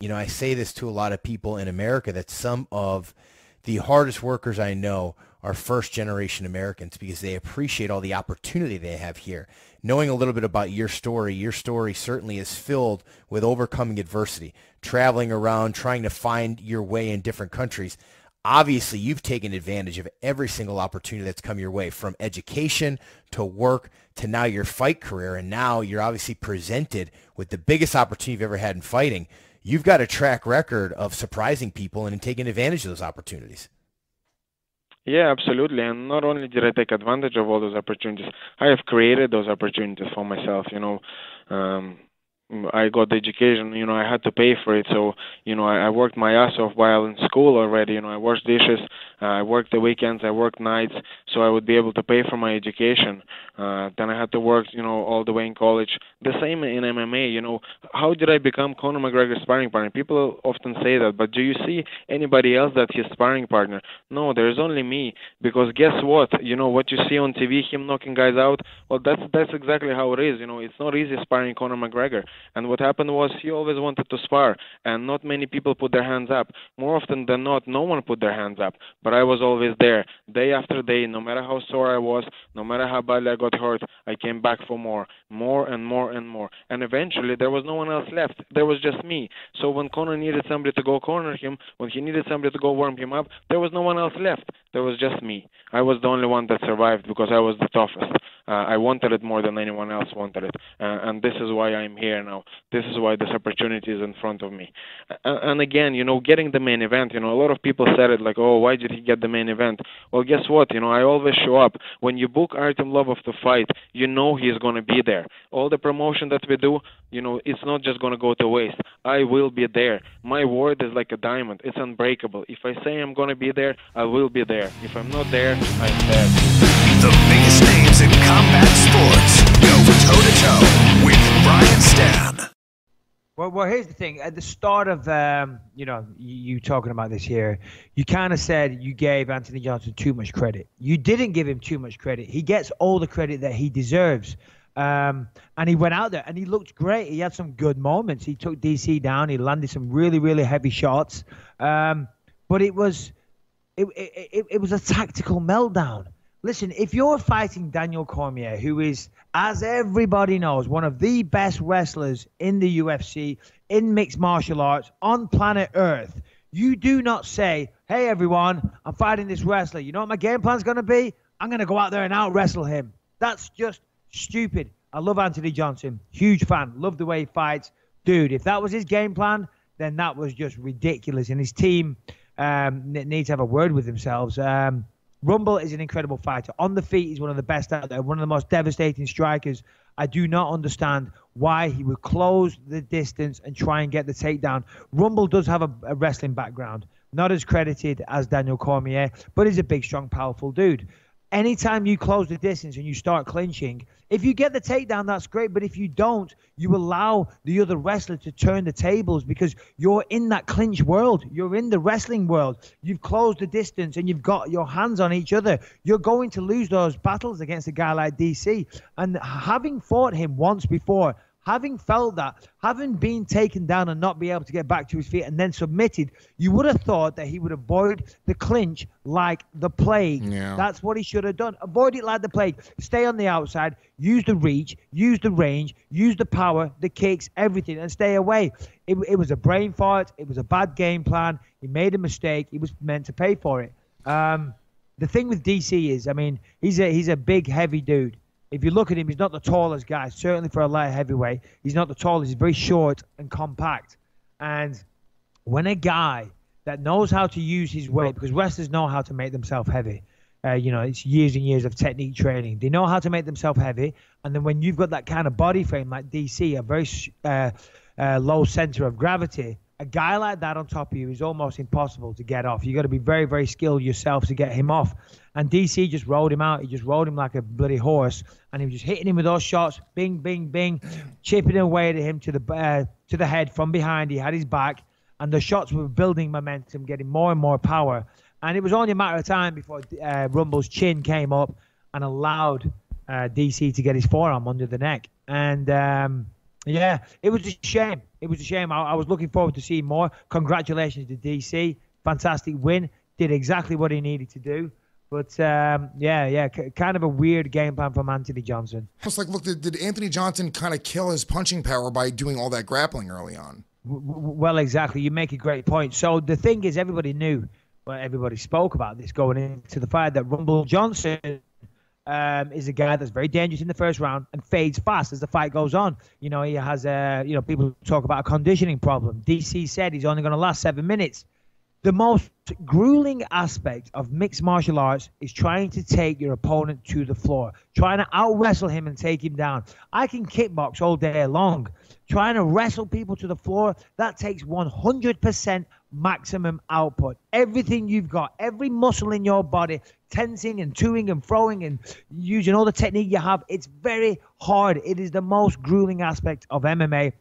you know, I say this to a lot of people in America that some of the hardest workers I know are first generation Americans because they appreciate all the opportunity they have here. Knowing a little bit about your story, your story certainly is filled with overcoming adversity, traveling around, trying to find your way in different countries. Obviously, you've taken advantage of every single opportunity that's come your way from education to work to now your fight career. And now you're obviously presented with the biggest opportunity you've ever had in fighting. You've got a track record of surprising people and taking advantage of those opportunities. Yeah, absolutely. And not only did I take advantage of all those opportunities, I have created those opportunities for myself. You know, um, I got the education, you know, I had to pay for it. So, you know, I, I worked my ass off while in school already. You know, I washed dishes, uh, I worked the weekends, I worked nights, so I would be able to pay for my education. Uh, then I had to work, you know, all the way in college. The same in MMA, you know, how did I become Conor McGregor's sparring partner? People often say that, but do you see anybody else that's his sparring partner? No, there's only me. Because guess what? You know, what you see on TV, him knocking guys out, well, that's that's exactly how it is. You know, it's not easy sparring Conor McGregor. And what happened was he always wanted to spar, and not many people put their hands up. More often than not, no one put their hands up. But I was always there, day after day, no matter how sore I was, no matter how badly I got hurt, I came back for more, more and more and more. And eventually, there was no one else left. There was just me. So when Conor needed somebody to go corner him, when he needed somebody to go warm him up, there was no one else left. There was just me. I was the only one that survived because I was the toughest. Uh, I wanted it more than anyone else wanted it, uh, and this is why I'm here now. This is why this opportunity is in front of me. And again, you know, getting the main event. You know, a lot of people said it like, "Oh, why did he get the main event?" Well, guess what? You know, I always show up. When you book Artem Lobov to fight, you know he's going to be there. All the promotion that we do, you know, it's not just going to go to waste. I will be there. My word is like a diamond. It's unbreakable. If I say I'm going to be there, I will be there. If I'm not there, I'm dead. The biggest names in combat sports go toe to toe Brian Stann. Well, well, here's the thing. At the start of, um, you know, you, you talking about this here, you kind of said you gave Anthony Johnson too much credit. You didn't give him too much credit. He gets all the credit that he deserves. Um, and he went out there and he looked great. He had some good moments. He took DC down. He landed some really, really heavy shots. Um, but it was, it, it, it, it was a tactical meltdown. Listen, if you're fighting Daniel Cormier, who is, as everybody knows, one of the best wrestlers in the UFC, in mixed martial arts, on planet Earth, you do not say, hey, everyone, I'm fighting this wrestler. You know what my game plan's going to be? I'm going to go out there and out wrestle him. That's just stupid. I love Anthony Johnson. Huge fan. Love the way he fights. Dude, if that was his game plan, then that was just ridiculous. And his team um, to have a word with themselves. Um, Rumble is an incredible fighter. On the feet, he's one of the best out there, one of the most devastating strikers. I do not understand why he would close the distance and try and get the takedown. Rumble does have a, a wrestling background, not as credited as Daniel Cormier, but he's a big, strong, powerful dude anytime you close the distance and you start clinching, if you get the takedown, that's great. But if you don't, you allow the other wrestler to turn the tables because you're in that clinch world. You're in the wrestling world. You've closed the distance and you've got your hands on each other. You're going to lose those battles against a guy like DC. And having fought him once before, having felt that, having been taken down and not be able to get back to his feet and then submitted, you would have thought that he would avoid the clinch like the plague. Yeah. That's what he should have done. Avoid it like the plague. Stay on the outside, use the reach, use the range, use the power, the kicks, everything, and stay away. It, it was a brain fart. It was a bad game plan. He made a mistake. He was meant to pay for it. Um, the thing with DC is, I mean, he's a he's a big, heavy dude if you look at him, he's not the tallest guy. Certainly for a light heavyweight, he's not the tallest. He's very short and compact. And when a guy that knows how to use his weight, because wrestlers know how to make themselves heavy. Uh, you know, it's years and years of technique training. They know how to make themselves heavy, and then when you've got that kind of body frame like DC, a very uh, uh, low center of gravity, a guy like that on top of you is almost impossible to get off. You've got to be very, very skilled yourself to get him off. And DC just rolled him out. He just rolled him like a bloody horse, and he was just hitting him with those shots, bing, bing, bing, chipping away at him to the uh, to the head from behind. He had his back, and the shots were building momentum, getting more and more power. And it was only a matter of time before uh, Rumble's chin came up and allowed uh, DC to get his forearm under the neck. And um, Yeah, it was a shame. It was a shame. I, I was looking forward to seeing more. Congratulations to DC. Fantastic win. Did exactly what he needed to do. But um, yeah, yeah, c- kind of a weird game plan from Anthony Johnson. It's like, look, did, did Anthony Johnson kind of kill his punching power by doing all that grappling early on? W- w- Well, exactly. You make a great point. So the thing is, everybody knew, well, everybody spoke about this going into the fight that Rumble Johnson um, is a guy that's very dangerous in the first round and fades fast as the fight goes on. You know, he has a, you know, people talk about a conditioning problem. DC said he's only going to last seven minutes. The most grueling aspect of mixed martial arts is trying to take your opponent to the floor, trying to out wrestle him and take him down. I can kickbox all day long. Trying to wrestle people to the floor, that takes 100% maximum output. Everything you've got, every muscle in your body, tensing and toing and throwing and using all the technique you have, it's very hard. It is the most grueling aspect of MMA.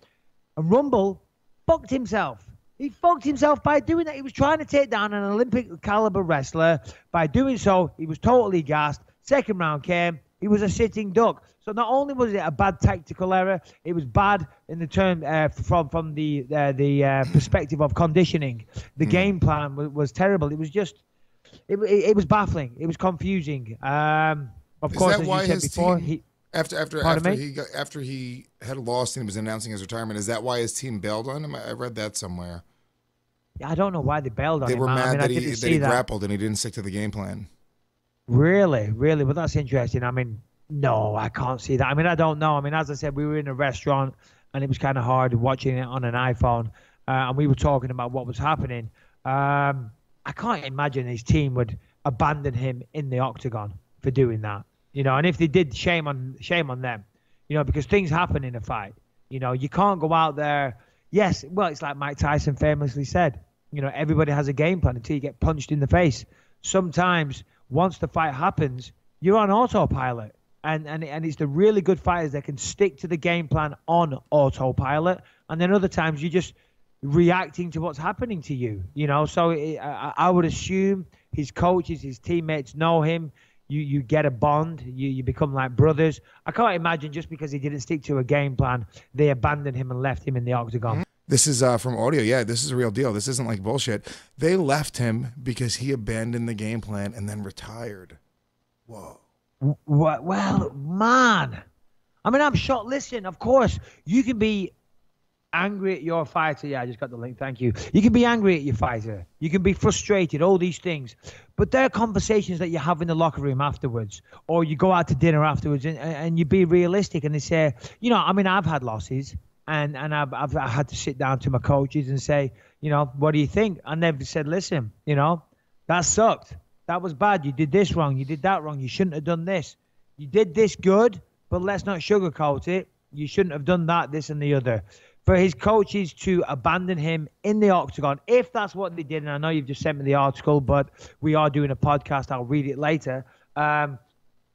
And Rumble fucked himself. He fucked himself by doing that. He was trying to take down an Olympic caliber wrestler. By doing so, he was totally gassed. Second round came. He was a sitting duck. So not only was it a bad tactical error, it was bad in the term uh, from from the uh, the uh, perspective of conditioning. The game plan was, was terrible. It was just it, it, it was baffling. It was confusing. Um, of Is course, that as why you said his before, team- he, After after Pardon after me? he got, after he had lost and he was announcing his retirement, is that why his team bailed on him? I I read that somewhere. Yeah, I don't know why they bailed on They him. were I- I mad mean, I that he that he that. grappled and he didn't stick to the game plan. Really, really. Well, that's interesting. I mean, no, I can't see that. I mean, I don't know. I mean, as I said, we were in a restaurant and it was kind of hard watching it on an iPhone, uh, and we were talking about what was happening. Um, I can't imagine his team would abandon him in the octagon for doing that. You know, and if they did, shame on shame on them. You know, because things happen in a fight. You know, you can't go out there. Yes, well, it's like Mike Tyson famously said. You know, everybody has a game plan until you get punched in the face. Sometimes, once the fight happens, you're on autopilot. And, and, and it's the really good fighters that can stick to the game plan on autopilot. And then other times you're just reacting to what's happening to you. You know, so it, I, I would assume his coaches, his teammates know him. You you get a bond. You you become like brothers. I can't imagine just because he didn't stick to a game plan, they abandoned him and left him in the octagon. This is uh, from audio. Yeah, this is a real deal. This isn't like bullshit. They left him because he abandoned the game plan and then retired. Whoa. Well, well, man. I mean, I'm shocked. Listen, of course, you can be angry at your fighter. Yeah, I just got the link. Thank you. You can be angry at your fighter. You can be frustrated, all these things. But there are conversations that you have in the locker room afterwards, or you go out to dinner afterwards and, and you be realistic and they say, you know, I mean, I've had losses and, and I've, I've I had to sit down to my coaches and say, you know, what do you think? And they've said, listen, you know, that sucked. That was bad. You did this wrong. You did that wrong. You shouldn't have done this. You did this good, but let's not sugarcoat it. You shouldn't have done that, this, and the other. For his coaches to abandon him in the octagon, if that's what they did, and I know you've just sent me the article, but we are doing a podcast. I'll read it later. Um,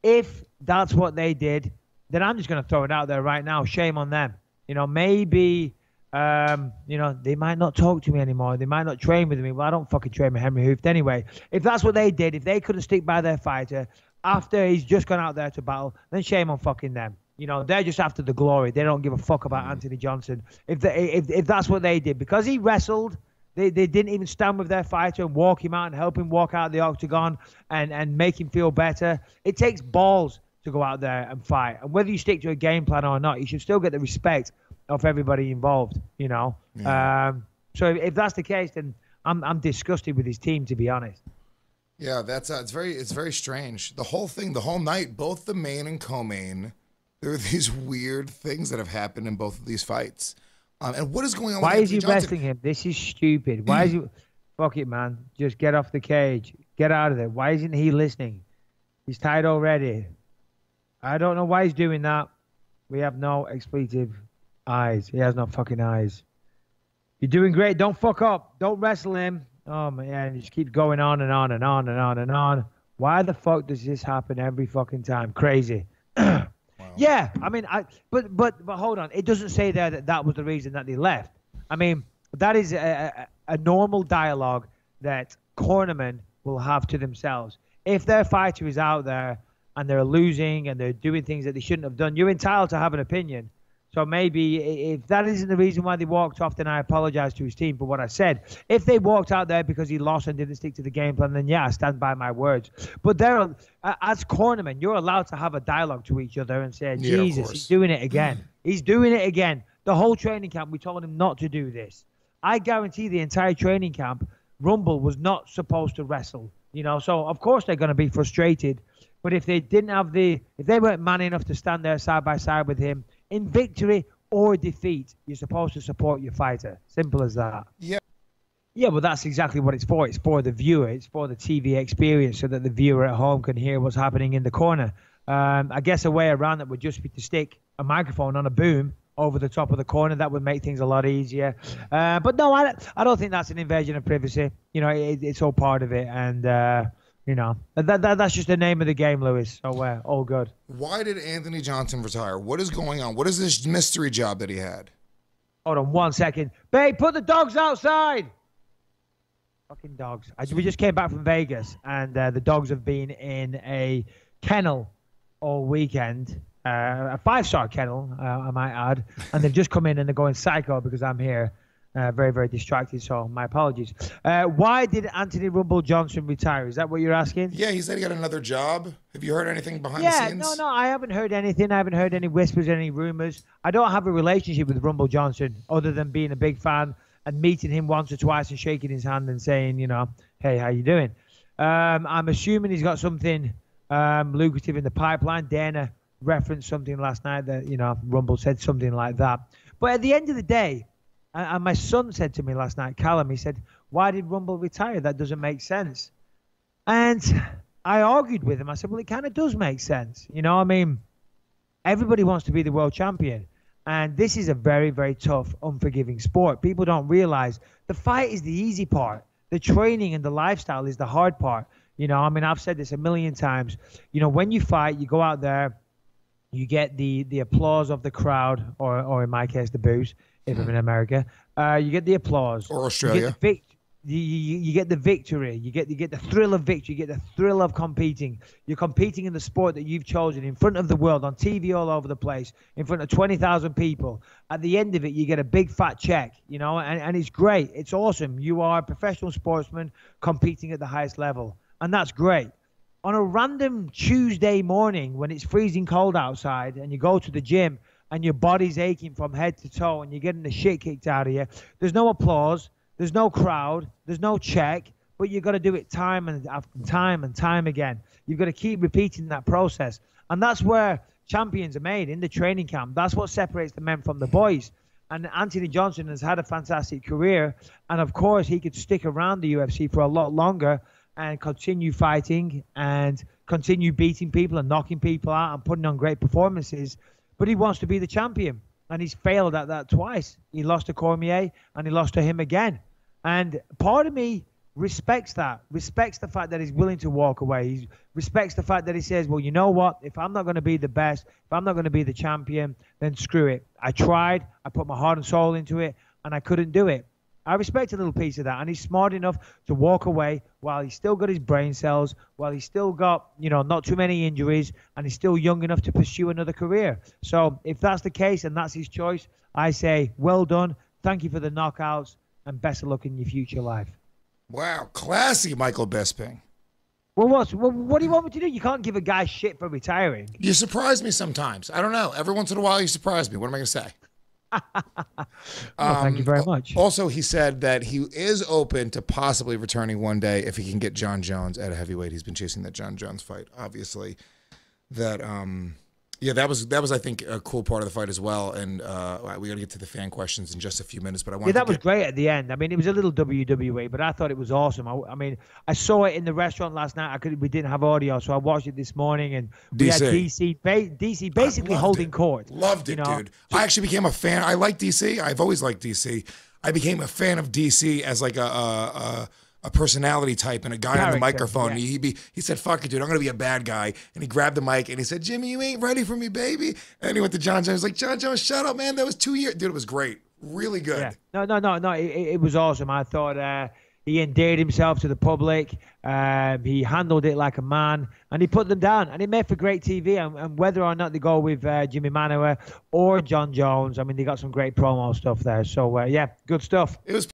if that's what they did, then I'm just going to throw it out there right now. Shame on them. You know, maybe, um, you know, they might not talk to me anymore. They might not train with me. Well, I don't fucking train with Henri Hooft anyway. If that's what they did, if they couldn't stick by their fighter after he's just gone out there to battle, then shame on fucking them. You know, they're just after the glory. They don't give a fuck about Anthony Johnson. If they, if if that's what they did, because he wrestled, they, they didn't even stand with their fighter and walk him out and help him walk out the octagon and, and make him feel better. It takes balls to go out there and fight. And whether you stick to a game plan or not, you should still get the respect of everybody involved, you know. Um, so if, if that's the case, then I'm, I'm disgusted with his team, to be honest. Yeah, that's uh, it's very it's very strange. The whole thing, the whole night, both the main and co-main, there are these weird things that have happened in both of these fights. Um, and what is going on? Why is he Johnson? wrestling him? This is stupid. Why is he? Fuck it, man. Just get off the cage. Get out of there. Why isn't he listening? He's tired already. I don't know why he's doing that. We have no expletive eyes. He has no fucking eyes. You're doing great. Don't fuck up. Don't wrestle him. Oh man, just keeps going on and on and on and on and on. Why the fuck does this happen every fucking time? Crazy. Yeah, I mean, I but but but hold on. It doesn't say there that that was the reason that they left. I mean, that is a, a, a normal dialogue that cornermen will have to themselves. If their fighter is out there and they're losing and they're doing things that they shouldn't have done, you're entitled to have an opinion. So maybe if that isn't the reason why they walked off, then I apologize to his team for what I said. If they walked out there because he lost and didn't stick to the game plan, then yeah, I stand by my words. But they're uh, as cornermen, you're allowed to have a dialogue to each other and say, Jesus, course. he's doing it again. he's doing it again. The whole training camp, we told him not to do this. I guarantee the entire training camp, Rumble was not supposed to wrestle. You know, so of course they're going to be frustrated. But if they didn't have the, if they weren't man enough to stand there side by side with him in victory or defeat, you're supposed to support your fighter. Simple as that. Yeah. Yeah, well, that's exactly what it's for. It's for the viewer. It's for the TV experience, so that the viewer at home can hear what's happening in the corner. Um, I guess a way around that would just be to stick a microphone on a boom over the top of the corner. That would make things a lot easier. Uh, but no, I, I don't think that's an invasion of privacy. You know, it, it's all part of it, and uh, you know that, that that's just the name of the game, Lewis. So uh, all good. Why did Anthony Johnson retire? What is going on? What is this mystery job that he had? Hold on one second. Babe, put the dogs outside. Fucking dogs. I, we just came back from Vegas, and uh, the dogs have been in a kennel all weekend. Uh, a five star kennel, uh, I might add. And they've just come in and they're going psycho because I'm here. Uh, very, very distracted, so my apologies. Uh, why did Anthony Rumble Johnson retire? Is that what you're asking? Yeah, he said he got another job. Have you heard anything behind the scenes? Yeah, no, no, I haven't heard anything. I haven't heard any whispers, any rumors. I don't have a relationship with Rumble Johnson other than being a big fan and meeting him once or twice and shaking his hand and saying, you know, hey, how you doing? Um, I'm assuming he's got something um, lucrative in the pipeline. Dana referenced something last night that you know Rumble said something like that. But at the end of the day, and, and my son said to me last night, Callum, he said, "Why did Rumble retire? That doesn't make sense." And I argued with him. I said, well, it kind of does make sense. You know, I mean, everybody wants to be the world champion. And this is a very, very tough, unforgiving sport. People don't realize the fight is the easy part. The training and the lifestyle is the hard part. You know, I mean, I've said this a million times. You know, when you fight, you go out there, you get the the applause of the crowd, or or in my case, the boos, if I'm in America. Uh, you get the applause. Or You get Australia. the you, you, you get the victory. You get you get the thrill of victory. You get the thrill of competing. You're competing in the sport that you've chosen in front of the world on TV all over the place, in front of twenty thousand people. At the end of it, you get a big fat check. You know, and, and it's great. It's awesome. You are a professional sportsman competing at the highest level, and that's great on a random Tuesday morning when it's freezing cold outside and you go to the gym and your body's aching from head to toe and you're getting the shit kicked out of you, there's no applause, there's no crowd, there's no check, but you've got to do it time and after time and time again. You've got to keep repeating that process. And that's where champions are made in the training camp. That's what separates the men from the boys. And Anthony Johnson has had a fantastic career. And of course, he could stick around the UFC for a lot longer and continue fighting and continue beating people and knocking people out and putting on great performances. But he wants to be the champion, and he's failed at that twice. He lost to Cormier and he lost to him again. And part of me respects that, respects the fact that he's willing to walk away. He respects the fact that he says, well, you know what? If I'm not going to be the best, if I'm not going to be the champion, then screw it. I tried, I put my heart and soul into it, and I couldn't do it. I respect a little piece of that, and he's smart enough to walk away while he's still got his brain cells, while he's still got you know not too many injuries, and he's still young enough to pursue another career. So if that's the case and that's his choice, I say well done. Thank you for the knockouts, and best of luck in your future life. Wow, classy, Michael Bisping. Well, what's well, what do you want me to do? You can't give a guy shit for retiring. You surprise me sometimes. I don't know. Every once in a while, you surprise me. What am I going to say? Well, thank you very Um, much. Also, he said that he is open to possibly returning one day if he can get Jon Jones at a heavyweight. He's been chasing that Jon Jones fight, obviously. That um, yeah, that was that was I think a cool part of the fight as well. And uh, we got to get to the fan questions in just a few minutes, but I want Yeah, that was great at the end. I mean, it was a little WWE, but I thought it was awesome. I, I mean, I saw it in the restaurant last night. I could, we didn't have audio, so I watched it this morning, and we had DC. DC, ba- DC basically holding it. court. Loved you it, know? dude. I actually became a fan. I like DC. I've always liked DC. I became a fan of DC as like a a, a, a personality type and a guy on the microphone. yeah. He be, he said, "Fuck it, dude. I'm gonna be a bad guy." And he grabbed the mic and he said, "Jimmy, you ain't ready for me, baby." And he went to Jon Jones. Like Jon Jones, shut up, man. That was two years, dude. It was great. Really good. Yeah. No, no, no, no. It, it was awesome. I thought uh, he He endeared himself to the public. Um, he handled it like a man, and he put them down. And it made for great TV. And, and whether or not they go with uh, Jimmy Manuwa or Jon Jones, I mean, they got some great promo stuff there. So uh, yeah, good stuff. It was